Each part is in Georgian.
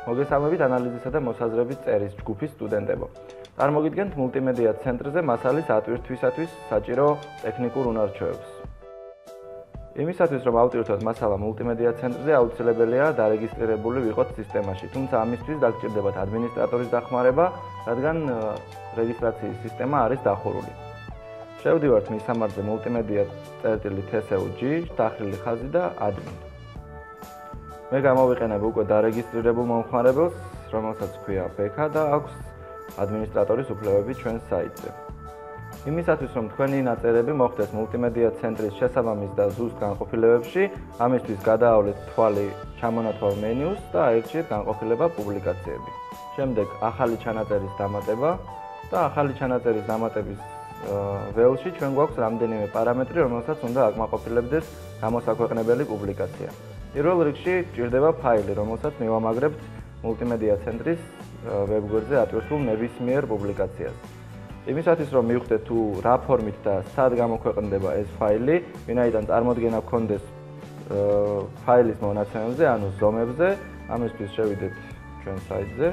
მოგესალმებით ანალიზისა და მოსაზრების წერის ჯგუფის სტუდენტებო. წარმოგიდგენთ მულტიმედია ცენტრზე მასალის ატვირთვისათვის საჭირო ტექნიკურ უნარჩვევებს. იმისათვის რომ ავტვირთოთ მასალა მულტიმედია ცენტრზე აუცილებელია დარეგისტრირებული ვიყოთ სისტემაში, თუმცა ამისთვის დაგჭირდებათ ადმინისტრატორის დახმარება, რადგან რეგისტრაციის სისტემა არის დახურული. შევდივართ მის სამარზე multimedia.tsu.g, დახრილი ხაზი და admin. მე გამოვიყენებ უკვე დარეგისტრირებულ მომხმარებელს, რომელსაც ქვია ბექა და აქვს ადმინისტრატორის უფლებები ჩვენ საიტზე. იმისათვის რომ თქვენი ნაწერები მოხდეს მულტიმედია ცენტრის შესაბამის და ზუსტ განყოფილებებში, ამისთვის გადაავლეთ თვალი ჩამონათვალ მენიუს და აირჩიეთ განყოფილება პუბლიკაციები. შემდეგ ახალი ჩანაწერის დამატება და ახალი ჩანაწერის დამატების ველში ჩვენ გვაქვს რამდენიმე პარამეტრი, რომელსაც უნდა აკმაყოფილებდეს გამოსაქვეყნებელი პუბლიკაცია. პირველ რიგში ჭირდება ფაილი, რომელსაც მივამაგრებთ მულტიმედია ცენტრის ვებგვერდზე ატვირთულ ნებისმიერ პუბლიკაციას. იმისათვის რომ მივხვდეთ თუ რა ფორმით და სად გამოქვეყნდება ეს ფაილი, ვინაიდან წარმოადგენა გქონდეს ფაილის მონაცემებზე, ანუ ზომებზე, ამისთვის შევიდეთ ჩვენ საიტზე.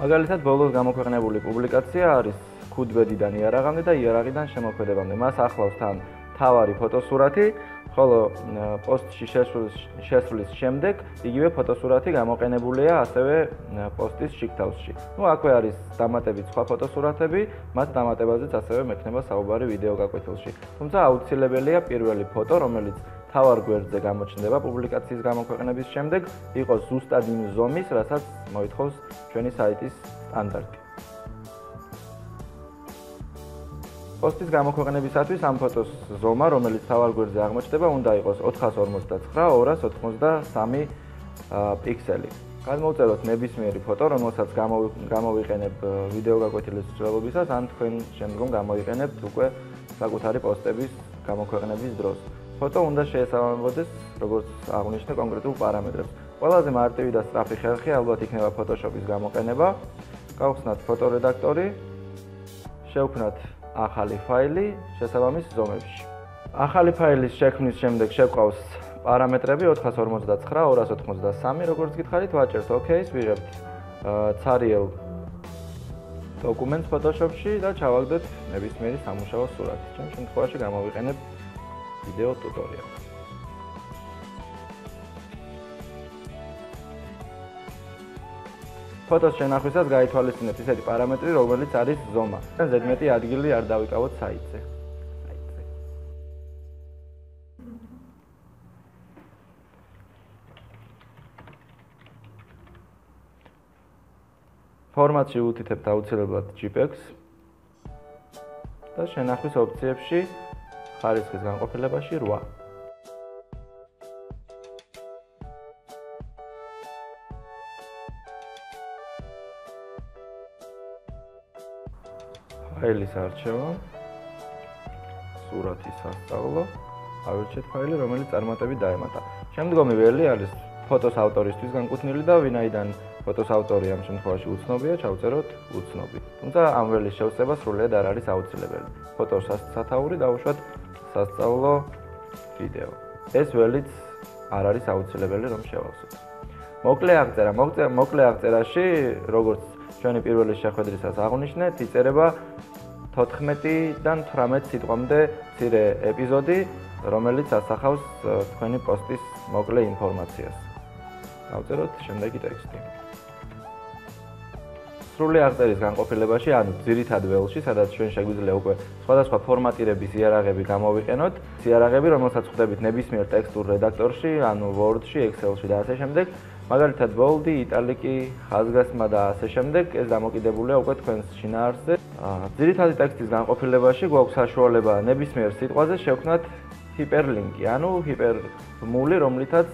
მაგალითად, ბოლოს გამოქვეყნებული პუბლიკაცია არის ქუდბედიდან იარაღამდე და იარაღიდან შემოქმედებამდე. მას ახლავს თან თავარი ფოტოსურათი, ხოლო პოსტში შესრულის შესრულის შემდეგ იგივე ფოტოსურათი გამოყენებულია ასევე პოსტის შიგთავსში. ნუ აქვე არის დამატებით სხვა ფოტოსურათები, მათ დამატებაზეც ასევე მექნება საუბარი ვიდეო გაკვეთილში. თუმცა აუცილებელია პირველი ფოტო, რომელიც თავარ გვერდზე გამოჩნდება პუბლიკაციის გამოქვეყნების შემდეგ, იყოს ზუსტად იმ ზომის, რასაც მოითხოვს ჩვენი საიტის სტანდარტი. პოსტის გამოქვეყნებისათვის ამ ფოტოს ზომა, რომელიც თავარ გვერდზე აღმოჩნდება, უნდა იყოს 459-283 პიქსელი. გადმოვწეროთ ნებისმიერი ფოტო, რომელსაც გამოვიყენებ ვიდეო გაკვეთილის მსვლელობისას, ან თქვენ შემდგომ გამოიყენებთ უკვე საკუთარი პოსტების გამოქვეყნების დროს. ფოტო უნდა შეესაბამებოდეს, როგორც აღნიშნე კონკრეტულ პარამეტრებს. ყველაზე მარტივი და სწრაფი ხერხი ალბათ იქნება Photoshop-ის გამოყენება. გავხსნათ ფოტორედაქტორი. შევქმნათ ახალი ფაილი შესაბამის ზომებში. ახალი ფაილის შექმნის შემდეგ შეგვყავს პარამეტრები 459-283, როგორც გითხარით, ვაჭერთ OK-ს, ვიღებთ ცარიელ დოკუმენტს Photoshop-ში და ჩავაგდეთ ნებისმიერი სამუშაო სურათი. ჩემ შემთხვევაში გამოვიყენებ ვიდეო ტუტორიალს. ფოტოს შენახვისას გაითვალისწინეთ ისეთი პარამეტრი, რომელიც არის ზომა. ზედმეტი ადგილი არ დავიკავოთ საიტზე. საიტზე. ფორმატში უთითებთ აუცილებლად JPEG-ს და შენახვის ოფციებში ხარისხის განყოფილებაში 8. ფაილის არჩევა სურათის სასწავლო ავირჩეთ ფაილი რომელიც წარმატებით დაემატა. შემდგომი ველი არის ფოტოს ავტორისთვის განკუთვნილი და ვინაიდან ფოტოს ავტორი ამ შემთხვევაში უცნობია ჩავწეროთ უცნობი. თუმცა ამ ველის შევსება სრულად არ არის აუცილებელი. ფოტოს სათაური დავუშვათ სასწავლო ვიდეო. ეს ველიც არ არის აუცილებელი რომ შევავსოთ. მოკლე აღწერა მოკლე აღწერაში როგორც ჩვენი პირველი შეხვედრისას აღნიშნეთ, იწერება 14-დან 18 სიტყვამდე ცირე ეპიზოდი, რომელიც ასახავს თქვენი პოსტის მოკლე ინფორმაციას. გავწეროთ შემდეგი ტექსტი. სრული აღწერის განყოფილებაში, ანუ ძირითად ველში, სადაც ჩვენ შეგვიძლია უკვე სხვადასხვა ფორმატირების იარაღები გამოვიყენოთ, იარაღები, რომელსაც ხვდებით ნებისმიერ ტექსტურ რედაქტორში, ანუ Word-ში, Excel-ში და ასე შემდეგ, მაგალითად Bold-ი, Italic-ი, ხაზგასმა და ასე შემდეგ, ეს დამოკიდებულია უკვე თქვენს შინაარსზე. ძირითადი ტექსტის განყოფილებაში გვაქვს საშუალება ნებისმიერ სიტყვაზე შევქმნათ ჰიპერლინკი, ანუ ჰიპერმული, რომლითაც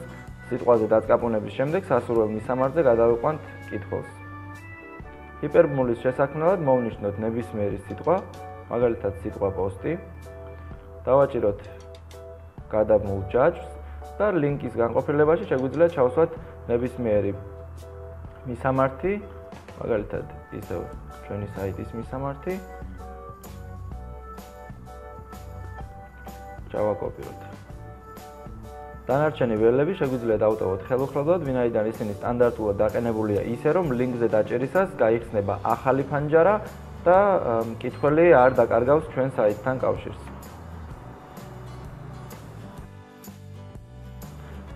სიტყვაზე დაწკაპონების შემდეგ სასურველ მისამართზე გადავიყვანთ კითხვას. ჰიპერბოლის შესაქმნელად მოვნიშნოთ ნებისმიერი სიტყვა, მაგალითად სიტყვა პოსტი. დავაჭიროთ გადამულ ჯაჭვს და ლინკის განყოფილებაში შეგვიძლია ჩავსვათ ნებისმიერი მისამართი, მაგალითად ისევ ჩვენი საიტის მისამართი. ჩავაკოპიროთ. დანარჩენი ველები შეგვიძლია დავტოვოთ ხელუხლებლად, ვინაიდან ისინი სტანდარტულად დაყენებულია ისე, რომ ლინკზე დაჭერისას გაიხსნება ახალი ფანჯარა და მკითხველი არ დაკარგავს ჩვენ საიტთან კავშირს.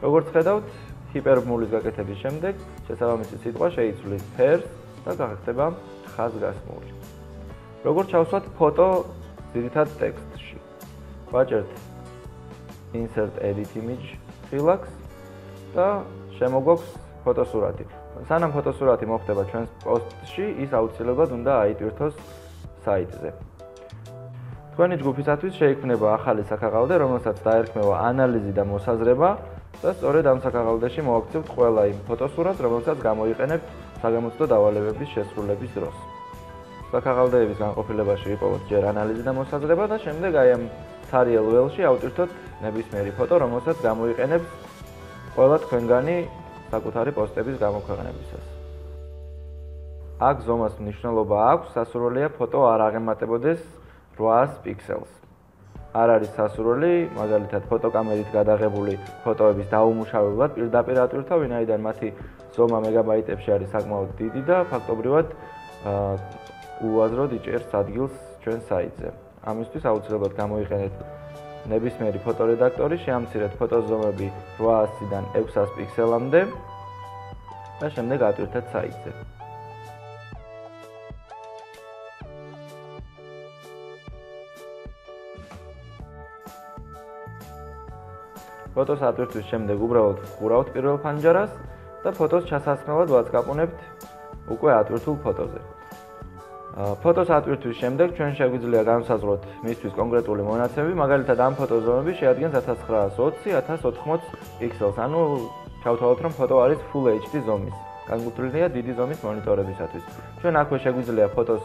როგორც ხედავთ, ჰიპერბმულის გაკეთების შემდეგ შესაბამისი სიტყვა შეიცვლის ფერს და გახდება ხაზგასმული. როგორც ჩავსვათ ფოტო ძირითად ტექსტში. ვაჭერთ insert edit image relax და შემოგვაქვს ფოტოსურათი. სანამ ფოტოსურათი მოხდება ჩვენს პოსტში, ის აუცილებლად უნდა აიტვირთოს საიტზე. თქვენი ჯგუფისათვის შეიქმნება ახალი საქაღალდე, რომელსაც დაერქმევა ანალიზი და მოსაზრება და სწორედ ამ საქაღალდეში მოაქცევთ ყველა იმ ფოტოსურათს, რომელსაც გამოიყენებთ საგამოცდო დავალებების შესრულების დროს. საქაღალდეების განყოფილებაში ვიპოვოთ ჯერ ანალიზი და მოსაზრება და შემდეგ აი ამ Tarial Well-ში ავტვირთოთ ნებისმიერი ფოტო, რომელსაც გამოიყენებთ ყველა თქვენგანი საკუთარი პოსტების გამოქვეყნებისას. აქ ზომას მნიშვნელობა აქვს, სასურველია ფოტო არ აღემატებოდეს 800 პიქსელს. არ არის სასურველი, მაგალითად ფოტოკამერით გადაღებული ფოტოების დაუმუშავებლად პირდაპირ ატვირთვა, ვინაიდან მათი ზომა მეგაბაიტებში არის საკმაოდ დიდი და ფაქტობრივად უაზროდ იჭერს ადგილს ჩვენ საიტზე. ამისთვის აუცილებლად გამოიყენეთ ნებისმიერი ფოტორედაქტორი, შეამცირეთ ფოტოს ზომები 800-დან 600 პიქსელამდე და შემდეგ ატვირთეთ საიტზე. ფოტოს ატვირთვის შემდეგ უბრალოდ ხურავთ პირველ ფანჯარას და ფოტოს ჩასასხმელად ვაწკაპუნებთ უკვე ატვირთულ ფოტოზე. ფოტოს ატვირთვის შემდეგ ჩვენ შეგვიძლია განსაზღვროთ მისთვის კონკრეტული მონაცემები, მაგალითად ამ ფოტოს ზომები შეადგენს 1920-1080 პიქსელს, ანუ ჩავთვალოთ რომ ფოტო არის Full HD ზომის. განკუთვნილია დიდი ზომის მონიტორებისათვის. ჩვენ აქვე შეგვიძლია ფოტოს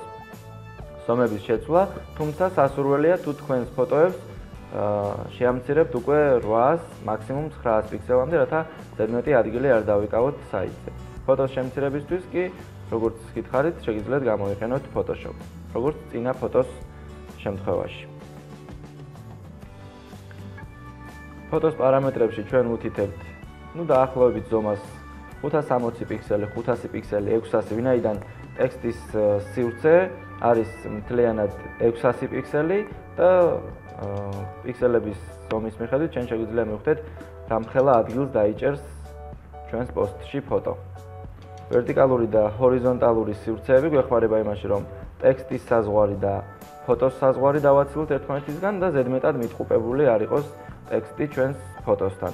ზომების შეცვლა, თუმცა სასურველია თუ თქვენს ფოტოებს შეამცირებთ უკვე 800, მაქსიმუმ 900 პიქსელამდე, რათა ზედმეტი ადგილი არ დავიკავოთ საიტზე. ფოტოს შემცირებისთვის კი, როგორც გითხარით, შეგიძლიათ გამოიყენოთ Photoshop, როგორც წინა ფოტოს შემთხვევაში. ფოტოს პარამეტრებში ჩვენ ვუთითებთ, ну, დაახლოებით ზომას 560 პიქსელი, 500 პიქსელი, 600, ვინაიდან ტექსტის სივრცე არის მთლიანად 600 პიქსელი და პიქსელების ზომის მიხედვით ჩვენ შეგვიძლია მივხვდეთ რამხელა ადგილს დაიჭერს ჩვენს პოსტში ფოტო. ვერტიკალური და ჰორიზონტალური სივრცეები გვეხმარება იმაში, რომ ტექსტის საზღვარი და ფოტოს საზღვარი დავაცილოთ ერთმანეთისგან და ზედმეტად მიტყუპებული არ იყოს ტექსტი ჩვენს ფოტოსთან.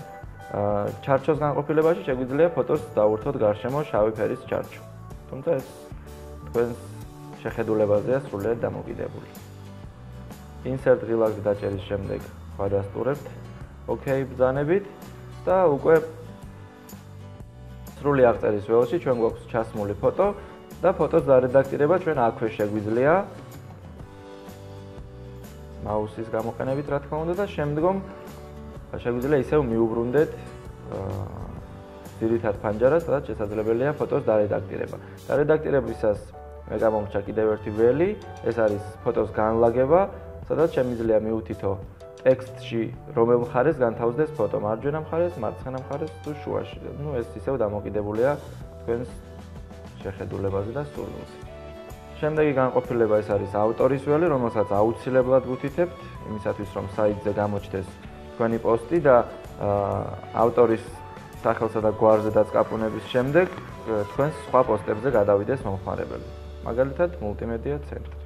ჩარჩოს განყოფილებაში შეგვიძლია ფოტოს დაურთოთ გარშემო შავი ფერის ჩარჩო. თუმცა ეს თქვენს შეხედულებაზეა სრულიად დამოკიდებული. insert relax დაჭერის შემდეგ გადასტურებთ OK ბრძანებით და უკვე სრული აღწერის ველში ჩვენ გვაქვს ჩასმული ფოტო და ფოტოს დარედაქტირება ჩვენ აქვე შეგვიძლია მაუსის გამოყენებით რა თქმა უნდა და შემდგომ შეგვიძლია ისევ მიუბრუნდეთ ძირითად ფანჯარას, სადაც შესაძლებელია ფოტოს დარედაქტირება. დარედაქტირებისას მე გამომჩა კიდევ ერთი ველი, ეს არის ფოტოს განლაგება, სადაც შემიძლია მიუთითო ტექსტში რომელ მხარეს განთავსდეს ფოტო, მარჯვენა მხარეს, მარცხენა მხარეს თუ შუაში. ნუ ეს ისევ დამოკიდებულია თქვენს შეხედულებაზე და სურვილზე. შემდეგი განყოფილება ეს არის ავტორის ველი, რომელსაც აუცილებლად ვუთითებთ, იმისათვის რომ საიტზე გამოჩნდეს თქვენი პოსტი და ავტორის სახელსა და გვარზე დაწკაპუნების შემდეგ თქვენს სხვა პოსტებზე გადავიდეს მომხმარებელი. მაგალითად, მულტიმედია ცენტრი.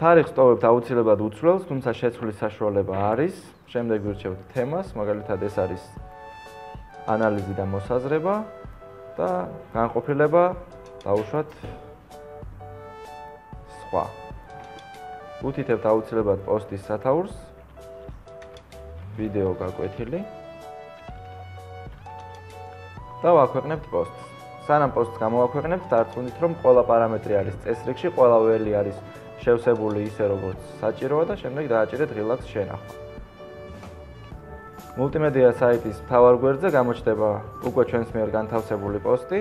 თარიღს ტოვებთ აუცილებლად უცვლელს, თუმცა შეცვლის საშუალება არის. შემდეგ ვირჩევთ თემას, მაგალითად ეს არის ანალიზი და მოსაზრება და განყოფილება დაუშვათ სხვა. უთითებთ აუცილებლად პოსტის სათაურს. ვიდეო გაკვეთილი. და ვაქვეყნებთ პოსტს. სანამ პოსტს გამოვაქვეყნებთ, დარწმუნდით რომ ყველა პარამეტრი არის წესრიგში, ყველა ველი არის შევსებული ისე როგორც საჭიროა და შემდეგ დააჭერეთ relax შენახვა. მულტიმედია საიტის power guard-ზე გამოჩნდება უკვე ჩვენს მიერ განთავსებული პოსტი,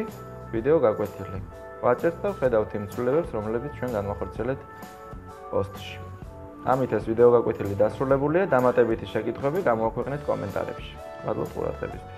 ვიდეო გაკვეთილი. ვაჭერთ და ხედავთ იმ ცვლილებებს, რომლებიც ჩვენ განვახორციელებთ პოსტში. ამით ეს ვიდეო გაკვეთილი დასრულებულია. დამატებითი შეკითხვები გამოაქვეყნეთ კომენტარებში. მადლობ ყურადღებისთვის.